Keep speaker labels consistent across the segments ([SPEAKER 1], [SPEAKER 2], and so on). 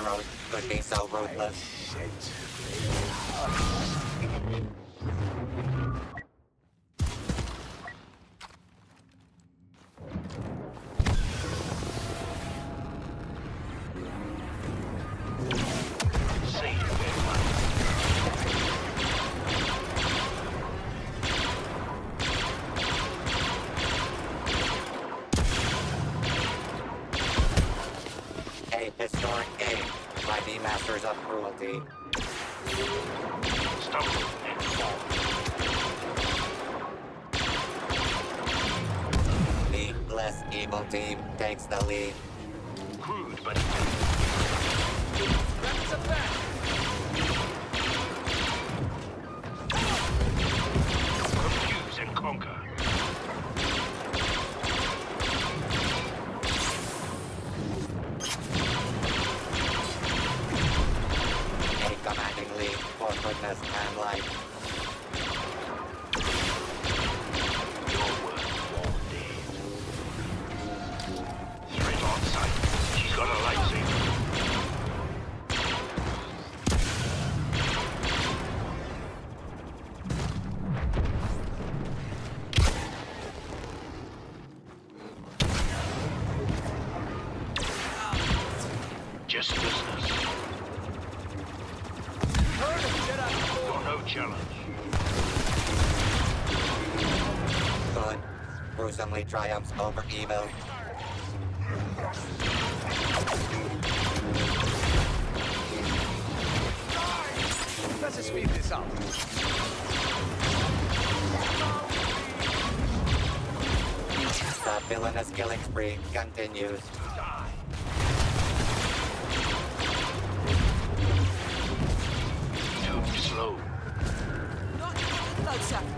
[SPEAKER 1] heroes could be so ruthless. Historic game the masters of cruelty.
[SPEAKER 2] Stumble and fall.
[SPEAKER 1] The less evil team takes the lead.
[SPEAKER 2] Crude but
[SPEAKER 3] That's a fact.
[SPEAKER 1] For goodness gruesomely triumphs over evil.
[SPEAKER 3] Let's just speed this up.
[SPEAKER 1] The villainous killing spree continues.
[SPEAKER 2] Too slow.
[SPEAKER 4] Not closer.
[SPEAKER 2] No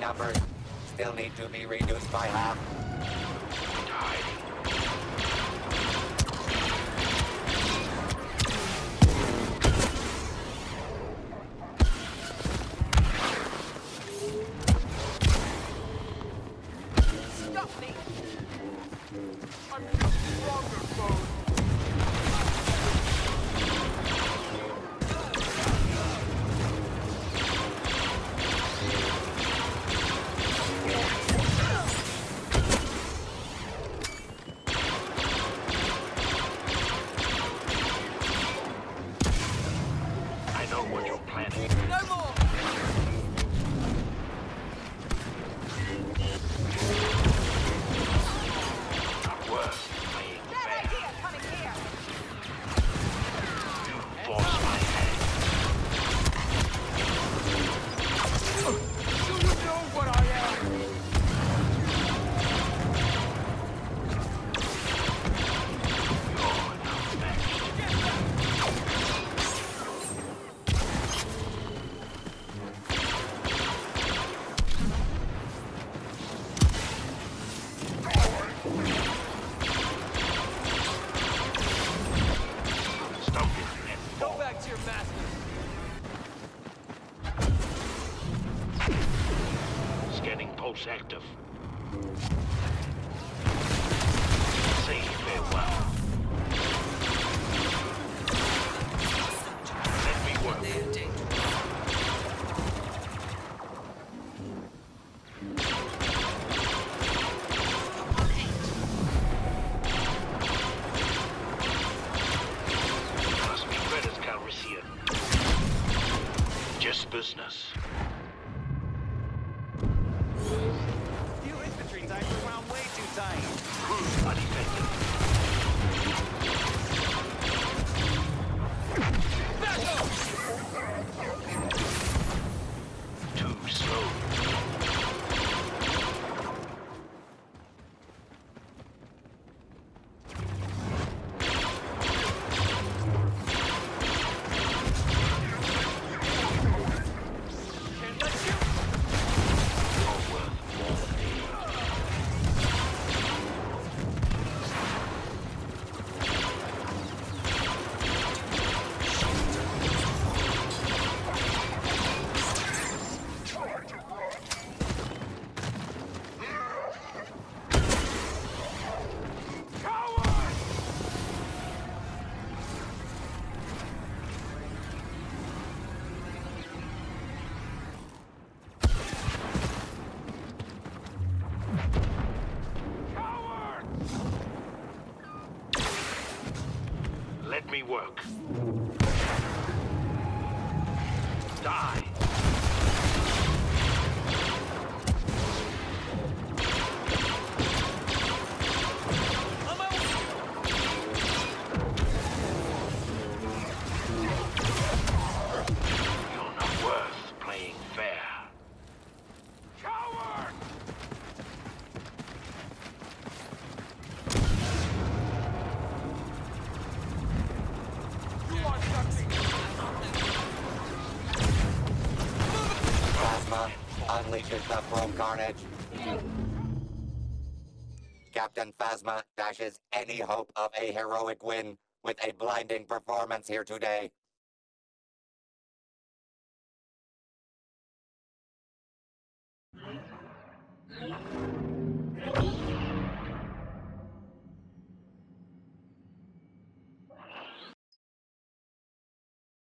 [SPEAKER 1] numbers still need to be reduced by half.
[SPEAKER 2] Force active. Say farewell. Let
[SPEAKER 5] me work.
[SPEAKER 2] Just business. Crew
[SPEAKER 1] work. Unleashes the full carnage. Captain Phasma dashes any hope of a heroic win with a blinding performance here today.